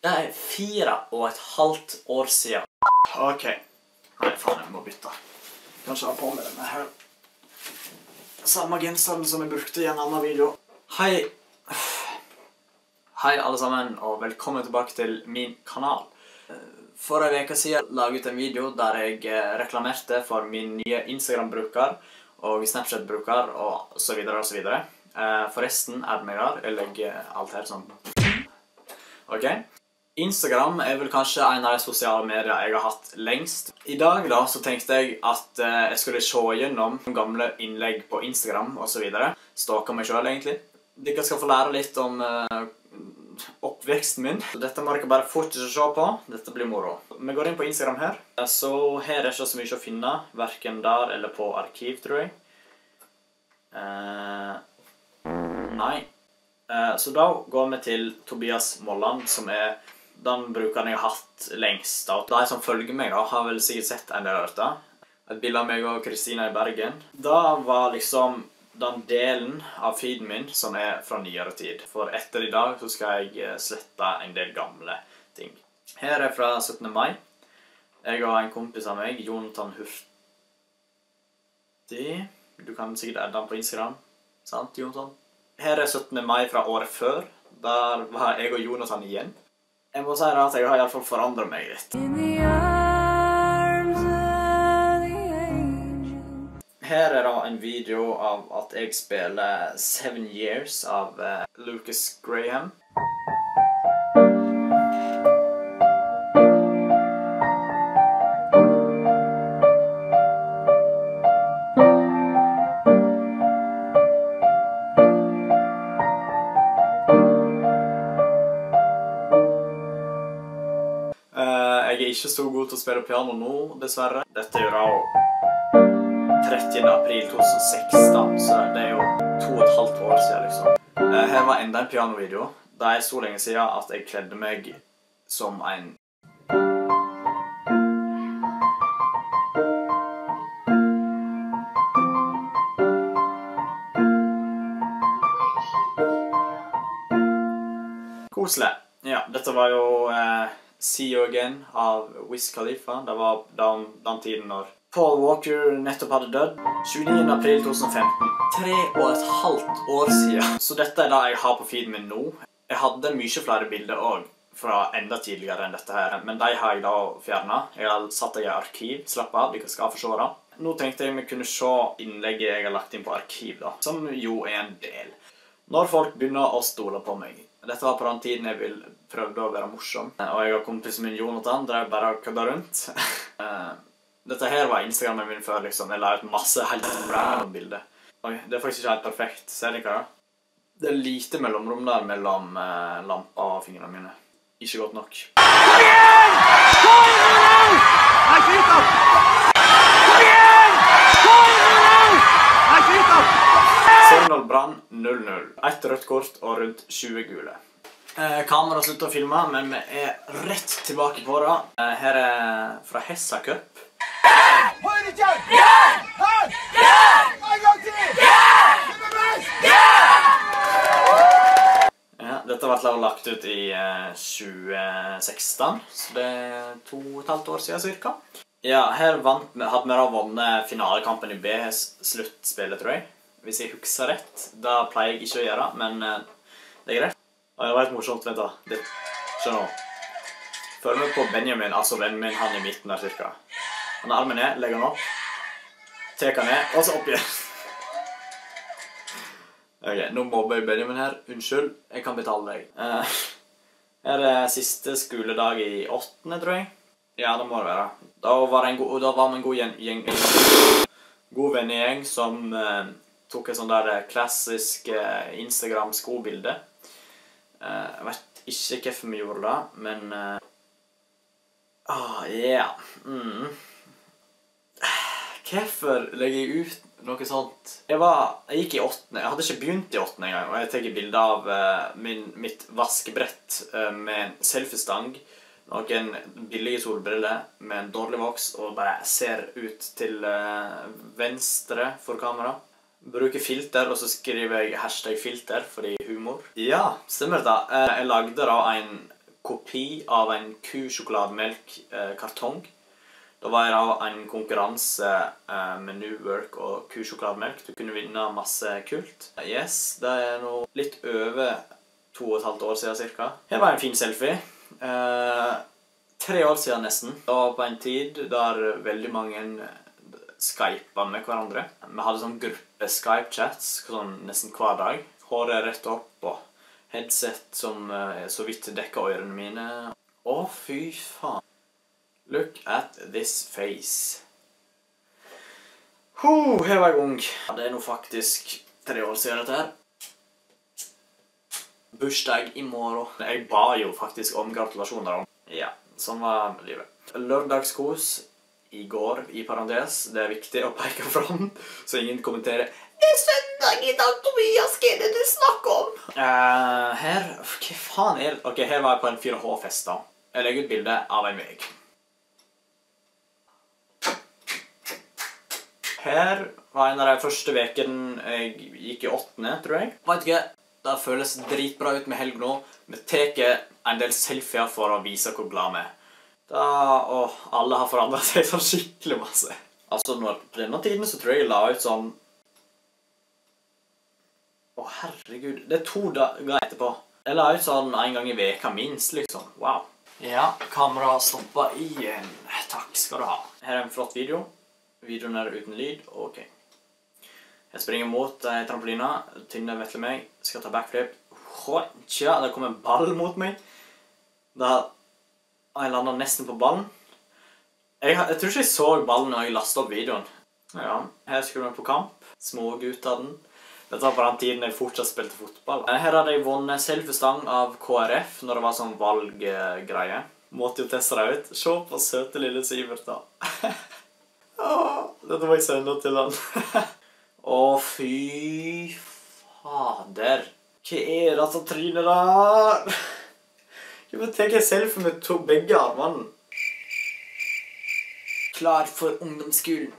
Det er fire og et halvt år siden. OK. Nei, faen, jeg må bytte. Kanskje ha på meg denne her. Samme genseren som jeg brukte i en annen video. Hei. Hei, alle sammen, og velkommen tilbake til min kanal. For en uke siden laget jeg ut en video der jeg eh, reklamerte for min nye Instagram-bruker og Snapchat-bruker og så videre og så videre. Eh, Forresten er det meg der. Jeg legger alt her sånn Ok? Instagram er vel kanskje en av de sosiale medier jeg har hatt lengst. I dag da, så tenkte jeg at eh, jeg skulle se gjennom gamle innlegg på Instagram osv. Stalke meg sjøl, egentlig. Dere skal få lære litt om eh, oppveksten min. Så dette må dere bare fortsette å se på. Dette blir moro. Vi går inn på Instagram her. Så her er ikke så mye å finne, verken der eller på arkiv, tror jeg. Eh, nei. Så da går vi til Tobias Molland, som er den brukeren jeg har hatt lengst. Og de som følger meg, da, har vel sikkert sett en del av dette. Et bilde av meg og Kristina i Bergen. Da var liksom den delen av feeden min som er fra nyere tid. For etter i dag så skal jeg eh, slette en del gamle ting. Her er fra 17. mai. Jeg og en kompis av meg, Jonathan Hurti Du kan sikkert adde han på Instagram. Sant, Jonathan? Her er 17. mai fra året før. Der var jeg og Jonathan igjen. Jeg må si at jeg har iallfall forandra meg litt. Her er da en video av at jeg spiller Seven Years av eh, Lucas Graham. Ikke så god til å spille piano nå, dessverre. Dette er jo da 30. april 2016, så det er jo to og et halvt år siden, liksom. Eh, Her var enda en pianovideo. Det er så lenge siden at jeg kledde meg som en Koselig. Ja, dette var jo eh, See You Again av Wiz Khalifa. Det var den, den tiden når Paul Walker nettopp hadde dødd. 29. april 2015. Tre og et halvt år siden. Så dette er det jeg har på feeden min nå. Jeg hadde mye flere bilder òg fra enda tidligere enn dette her. Men de har jeg da fjerna. Jeg har satt dem i arkiv. Slapp av, dere skal få se det. Nå tenkte jeg vi kunne se innlegget jeg har lagt inn på arkiv, da. Som jo er en del. Når folk begynner å stole på meg. Dette var på den tiden jeg ville prøvde å være morsom. Og jeg og kompisen min Jonathan drev bare og kødda rundt. Eh, Dette her var Instagrammen min før. liksom. Jeg la ut masse helt random bilder. Oi, det er faktisk ikke helt perfekt. Ser dere det? Det er lite mellomrom der mellom eh, lampa og fingrene mine. Ikke godt nok. Sogndal Brann 0-0. Ett rødt kort og rundt 20 gule. Eh, kamera slutta å filme, men vi er rett tilbake på det. Eh, her er fra Hessa Cup. Ja, dette ble lagt ut i eh, 2016, så det er to og et halvt år siden cirka. Ja, her vant, hadde vi da vunnet finalekampen i B-sluttspillet, tror jeg. Hvis jeg husker rett. Det pleier jeg ikke å gjøre, men eh, det er greit. Og det var litt morsomt, vent da. Det, se nå. Følg med på Benjamin, altså vennen min, han i midten der cirka. Han har armen ned, legger han opp. Tek han ned, og så opp igjen. Ok, nå mobber jeg Benjamin her. Unnskyld, jeg kan betale deg. Eh, her er siste skoledag i åttende, tror jeg. Ja, det må det være. Da var, det en da vi en god gjeng, god vennegjeng som eh, tok et sånn der eh, klassisk eh, Instagram-skobilde. Eh, jeg vet ikke hvorfor vi gjorde det, men Ah, yeah. Mm. Hvorfor legger jeg ut noe sånt? Jeg, var, jeg gikk i åttende. Jeg hadde ikke begynt i åttende engang. Og jeg tar bilde av min, mitt vaskebrett med en selfiestang, noen billige solbriller med en dårlig voks og bare ser ut til venstre for kamera. Bruker filter, og så skriver jeg hashtag filter fordi humor. Ja, stemmer det. da. Jeg lagde da en kopi av en kusjokolademelk-kartong. Da var jeg da en konkurranse med New Work og kusjokolademelk. Du kunne vinne masse kult. Yes, det er nå litt over to og et halvt år siden cirka. Her var en fin selfie. Eh, tre år siden nesten. Det var på en tid der veldig mange skypa med hverandre. Vi hadde sånn gruppe-Skype-chats sånn nesten hver dag. Håret rett opp og headset som uh, så vidt dekka ørene mine. Å, fy faen. Look at this face. Ho, her var jeg ung. Ja, det er nå faktisk tre år siden dette her. Bursdag i morgen. Jeg ba jo faktisk om gratulasjoner. Ja, sånn var livet. Lørdagskos i går, i parentes. Det er viktig å peke fram, så ingen kommenterer det er søndag i dag, Tobias. Hva er det du snakker om? Eh, her Hva faen er det? Ok, her var jeg på en 4H-fest, da. Jeg legger ut bilde av en vei. Her var en av de første ukene jeg gikk i åttende, tror jeg. Vet ikke, Det føles dritbra ut med helg nå. Vi tar en del selfier for å vise hvor glad vi er. Da, og alle har forandra seg sånn skikkelig masse. Altså, når, På denne tiden så tror jeg jeg la ut sånn Å, herregud. Det er to dager etterpå. Jeg la ut sånn en gang i veka minst, liksom. Wow. Ja, kameraet stoppa igjen. Takk skal du ha. Her er en flott video. Videoen er uten lyd. Ok. Jeg springer mot eh, trampolina. Tynne vetle meg. Skal ta backflip. Tja, det kom en ball mot meg. Da jeg landa nesten på ballen. Jeg, jeg tror ikke jeg så ballen når jeg lasta opp videoen. Ja, Her skulle vi på kamp. Småguttene. Dette var på den tiden jeg fortsatt spilte fotball. Eh, Her hadde jeg vunnet selfiestang av KrF når det var sånn valggreie. Måtte jo teste det ut. Se på søte lille Sivert, da. Dette må jeg sende til han. Å, fy fader. Hva er dette trynet der? Hvorfor tar jeg selfie med to, begge armene? Klar for ungdomsskolen.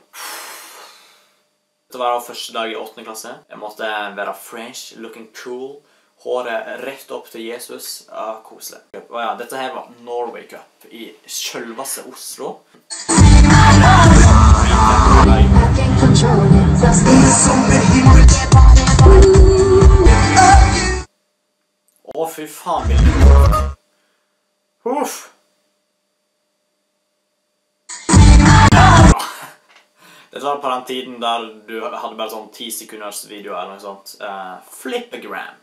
Dette var da første dag i åttende klasse. Jeg måtte være fresh, looking cool. Håret rett opp til Jesus. Ja, Koselig. Og ja, dette her var Norway Cup i sjølveste Oslo. Å, fy faen. Huff. Dette var på den tiden der du hadde bare sånn ti sekunders video eller noe sånt. Uh, Flippagram.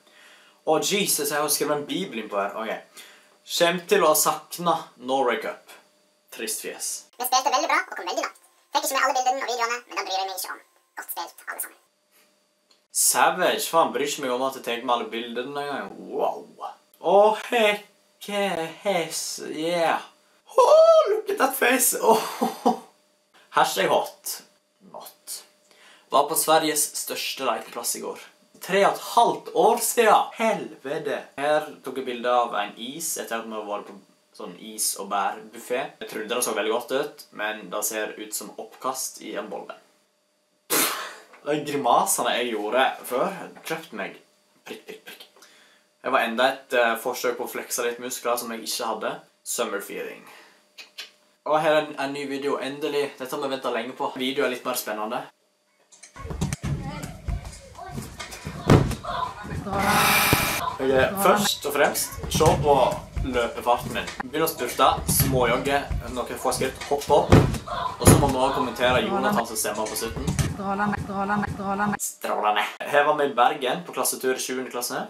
Å, Jesus, jeg har skrevet en bibel innpå her. Ok. Kjem til å sakne Norway Cup. Trist fjes. Vi spilte veldig bra og kom veldig langt. Fikk ikke med alle bildene og videoene, men det bryr jeg meg ikke om. Godt spilt, alle sammen. Savage. Faen, bryr ikke meg om at jeg tar med alle bildene engang. Wow. Å, hekke hes. Yeah. Oh, look at that face. Oh. Hashtag hot. Not. Var på Sveriges største lekeplass i går. Tre og et halvt år siden. Helvete. Her tok jeg bilde av en is etter at vi har vært på sånn is- og bærbuffé. Jeg trodde det så veldig godt ut, men det ser ut som oppkast i en bolle. De grimasene jeg gjorde før, kjøpte meg prikk, prikk, prikk. Jeg var enda et uh, forsøk på å flekse litt muskler som jeg ikke hadde. Summer feeling. Og her er en, en ny video, endelig. Dette har vi ventet lenge på. Video er litt mer spennende. Ok, Først og fremst, se på løpefarten min. Begynn å spurte, småjogge noen få skritt, hoppe opp. Og så må noen kommentere Jonathan som stemmer på slutten. Strålende, strålende, strålende. Strålende. Her var vi i Bergen på klassetur i 7. klasse.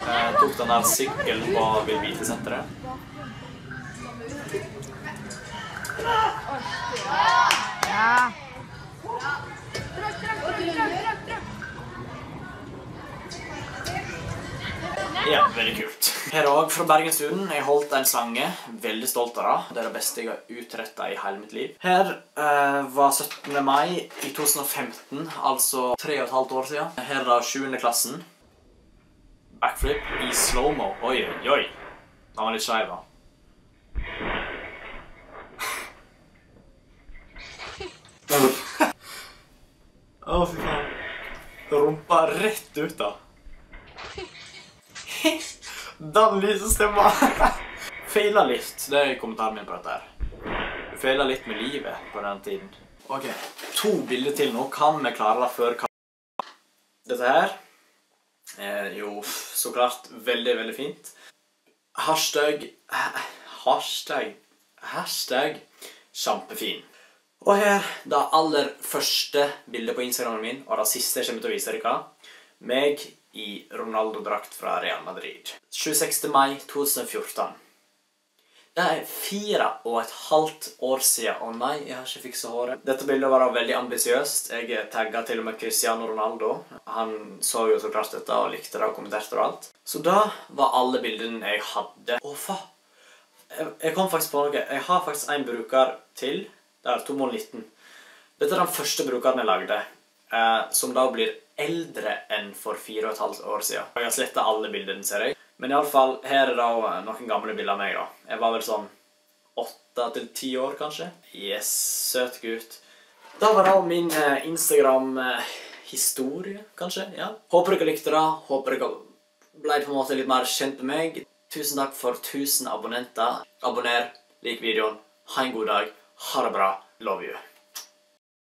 Eh, tok den der sykkelen på Vil Vite-senteret. Ja. Ja, veldig kult. Her òg fra Bergenstuen. Jeg holdt en slange. Veldig stolt av det. Det er det beste jeg har utretta i hele mitt liv. Her eh, var 17. mai i 2015, altså tre og et halvt år siden. Her er da 7. klassen. Backflip i slow-mo. Oi, oi, oi. Han var litt skeiv, da. Å, fy faen. Rumpa rett ut, da. Den lysestemma. Feila litt. Det er kommentaren min på dette her. Du feila litt med livet på den tiden. Ok, To bilder til nå. Kan vi klare det før Dette her er jo så klart veldig, veldig fint. Hashtag Hashtag Hashtag kjempefin. Og her det aller første bildet på Instagramen min, og det siste jeg kommer til å vise dere. Meg i Ronaldo-drakt fra Real Madrid. 26. mai 2014. Det er fire og et halvt år siden. Å nei, jeg har ikke fiksa håret. Dette bildet var veldig ambisiøst. Jeg tagga til og med Cristiano Ronaldo. Han så jo så klart dette og likte det og kommenterte det og alt. Så da var alle bildene jeg hadde. Å, fa... Jeg, jeg kom faktisk på noe. Jeg har faktisk en bruker til. Det er 2019. Dette er den første brukeren jeg lagde, eh, som da blir eldre enn for fire og et halvt år siden. Jeg har sletta alle bildene, ser jeg. Men iallfall, her er da eh, noen gamle bilder av meg, da. Jeg var vel sånn åtte til ti år, kanskje. Yes, søt gutt. Da var det min eh, Instagram-historie, kanskje. ja. Håper dere likte det. Håper dere ble på en måte litt mer kjent med meg. Tusen takk for 1000 abonnenter. Abonner, lik videoen. Ha en god dag. Ha det bra. Love you.